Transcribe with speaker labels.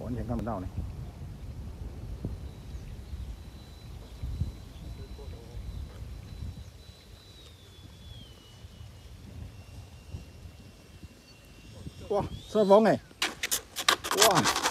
Speaker 1: có những con đào này. Wow soi vóng này. Wow.